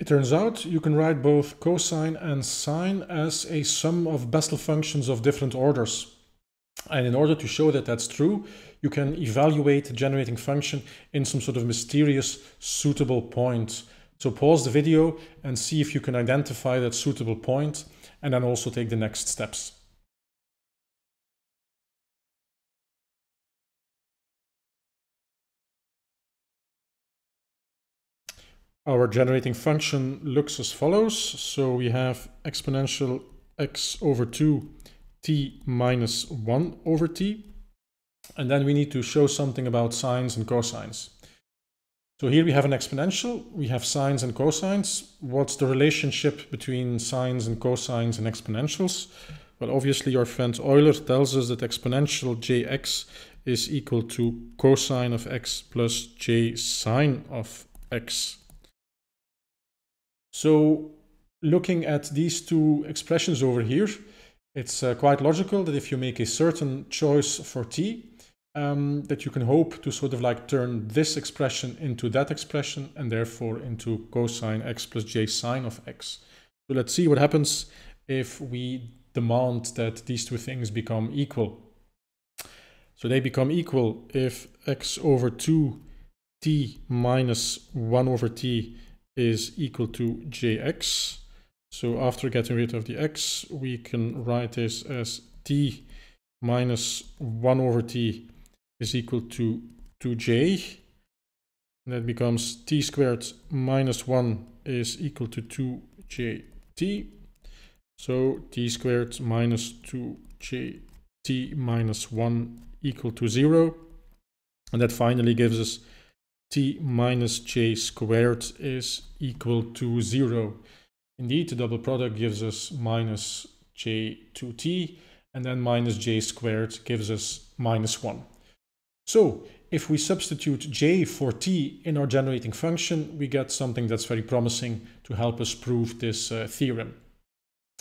It turns out you can write both cosine and sine as a sum of Bessel functions of different orders. And in order to show that that's true, you can evaluate the generating function in some sort of mysterious suitable point. So pause the video and see if you can identify that suitable point and then also take the next steps. Our generating function looks as follows. So we have exponential x over 2 t minus 1 over t. And then we need to show something about sines and cosines. So here we have an exponential, we have sines and cosines. What's the relationship between sines and cosines and exponentials? Well, obviously our friend Euler tells us that exponential jx is equal to cosine of x plus j sine of x. So looking at these two expressions over here, it's uh, quite logical that if you make a certain choice for t, um, that you can hope to sort of like turn this expression into that expression and therefore into cosine x plus j sine of x. So let's see what happens if we demand that these two things become equal. So they become equal if x over 2 t minus 1 over t is equal to jx. So after getting rid of the x, we can write this as t minus 1 over t is equal to 2j. And that becomes t squared minus 1 is equal to 2jt. So t squared minus 2jt minus 1 equal to 0. And that finally gives us t minus j squared is equal to 0. Indeed, the double product gives us minus j2t, and then minus j squared gives us minus 1. So if we substitute j for t in our generating function, we get something that's very promising to help us prove this uh, theorem.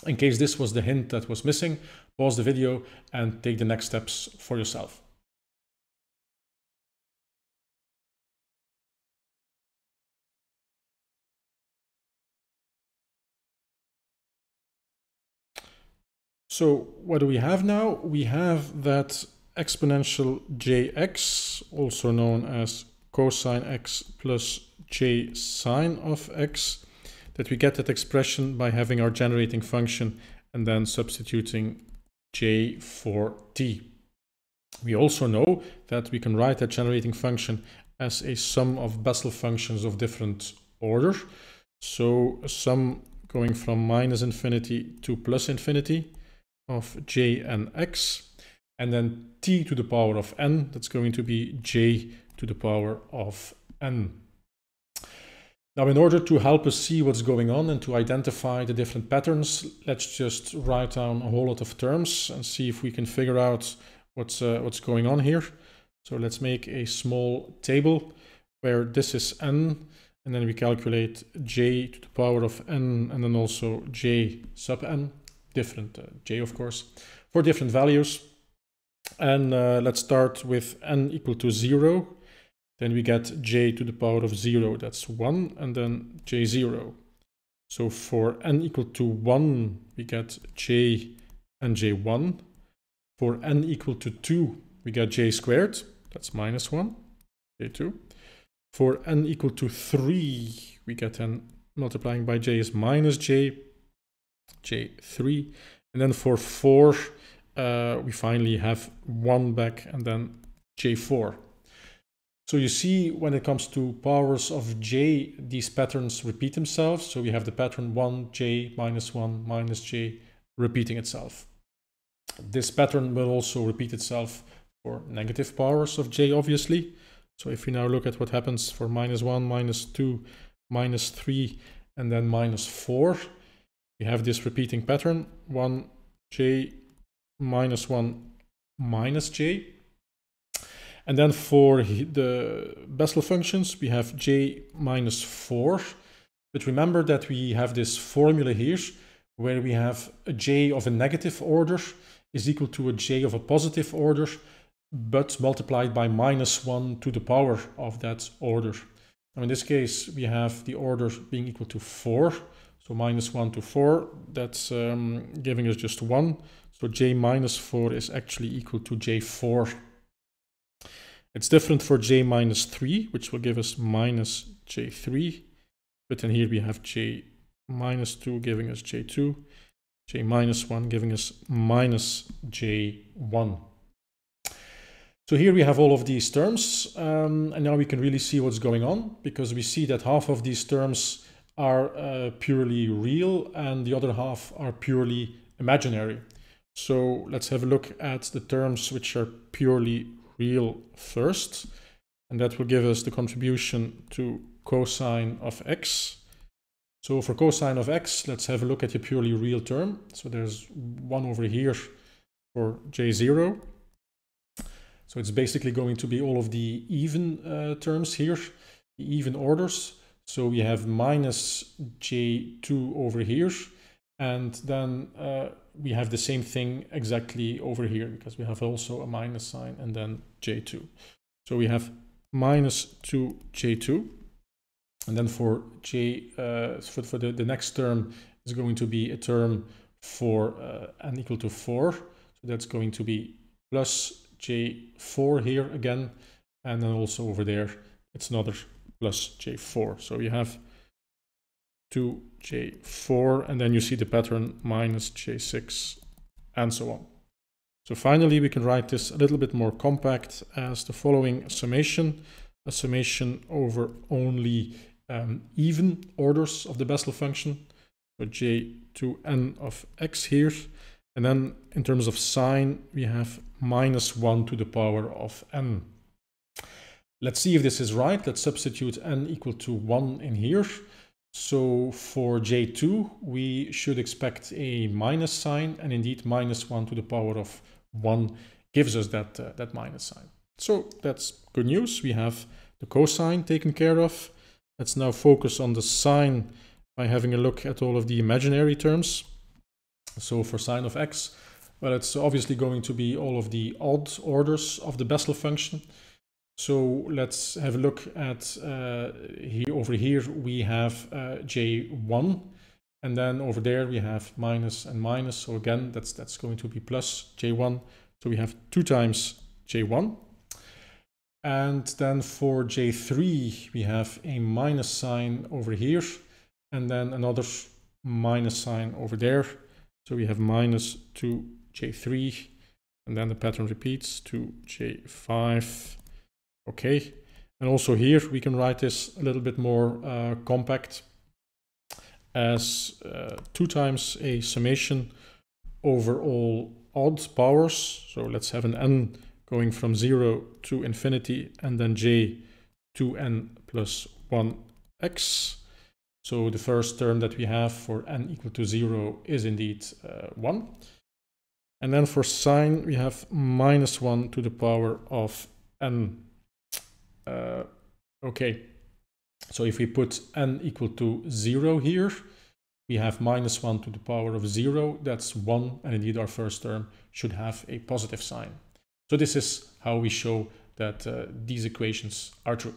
In case this was the hint that was missing, pause the video and take the next steps for yourself. So what do we have now? We have that exponential jx, also known as cosine x plus j sine of x, that we get that expression by having our generating function and then substituting j for t. We also know that we can write that generating function as a sum of Bessel functions of different order. So a sum going from minus infinity to plus infinity of j and x, and then t to the power of n, that's going to be j to the power of n. Now, in order to help us see what's going on and to identify the different patterns, let's just write down a whole lot of terms and see if we can figure out what's, uh, what's going on here. So let's make a small table where this is n, and then we calculate j to the power of n, and then also j sub n different uh, j of course, for different values. And uh, let's start with n equal to 0. Then we get j to the power of 0, that's 1, and then j0. So for n equal to 1, we get j and j1. For n equal to 2, we get j squared, that's minus 1, j2. For n equal to 3, we get n multiplying by j is minus j, J3. And then for 4, uh, we finally have 1 back and then J4. So you see when it comes to powers of J, these patterns repeat themselves. So we have the pattern 1, J, minus 1, minus J repeating itself. This pattern will also repeat itself for negative powers of J, obviously. So if we now look at what happens for minus 1, minus 2, minus 3, and then minus 4, we have this repeating pattern 1 j minus 1 minus j and then for the Bessel functions we have j minus 4 but remember that we have this formula here where we have a j of a negative order is equal to a j of a positive order but multiplied by minus 1 to the power of that order. Now in this case, we have the order being equal to 4. So minus 1 to 4, that's um, giving us just 1. So j minus 4 is actually equal to j4. It's different for j minus 3, which will give us minus j3. But then here we have j minus 2 giving us j2, j minus 1 giving us minus j1. So here we have all of these terms, um, and now we can really see what's going on, because we see that half of these terms are uh, purely real and the other half are purely imaginary. So let's have a look at the terms which are purely real first, and that will give us the contribution to cosine of x. So for cosine of x, let's have a look at the purely real term. So there's one over here for j0. So it's basically going to be all of the even uh, terms here, the even orders. So we have minus j2 over here, and then uh, we have the same thing exactly over here because we have also a minus sign and then j2. So we have minus 2j2 and then for j, uh, for, for the, the next term is going to be a term for uh, n equal to 4. So that's going to be plus j4 here again. And then also over there, it's another plus j4. So you have 2j4, and then you see the pattern minus j6, and so on. So finally, we can write this a little bit more compact as the following summation, a summation over only um, even orders of the Bessel function, so j2n of x here. And then in terms of sign, we have minus 1 to the power of n. Let's see if this is right. Let's substitute n equal to 1 in here. So for j2, we should expect a minus sign, and indeed minus 1 to the power of 1 gives us that, uh, that minus sign. So that's good news. We have the cosine taken care of. Let's now focus on the sine by having a look at all of the imaginary terms. So for sine of x, well, it's obviously going to be all of the odd orders of the Bessel function. So let's have a look at uh, here over here we have uh, j1 and then over there we have minus and minus. So again, that's that's going to be plus j1. So we have two times j1. And then for j3 we have a minus sign over here and then another minus sign over there. So we have minus 2j3 and then the pattern repeats to j5 Okay, and also here we can write this a little bit more uh, compact as uh, two times a summation over all odd powers. So let's have an n going from 0 to infinity and then j to n plus 1x. So the first term that we have for n equal to 0 is indeed uh, 1. And then for sine, we have minus 1 to the power of n uh, okay, so if we put n equal to 0 here, we have minus 1 to the power of 0. That's 1, and indeed our first term should have a positive sign. So this is how we show that uh, these equations are true.